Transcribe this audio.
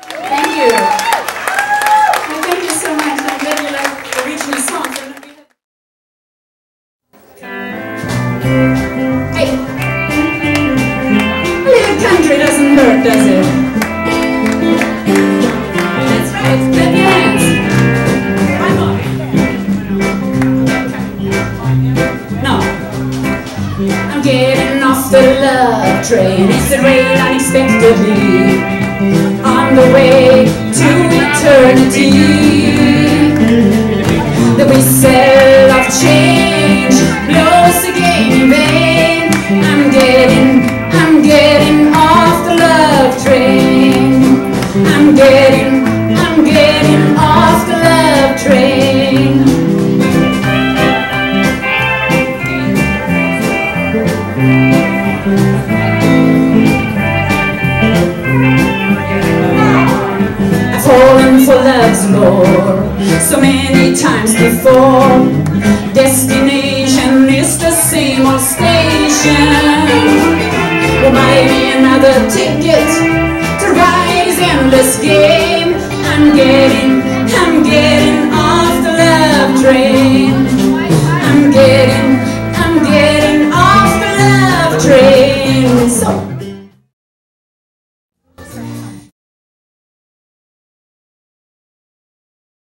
Thank you. Well, thank you so much. I'm glad you like original songs. Hey. A little country doesn't hurt, does it? No. I'm getting off the love train. It's the rain unexpectedly I've fallen for love's lure so many times before. Destination is the same old station. Another ticket to ride. Train. So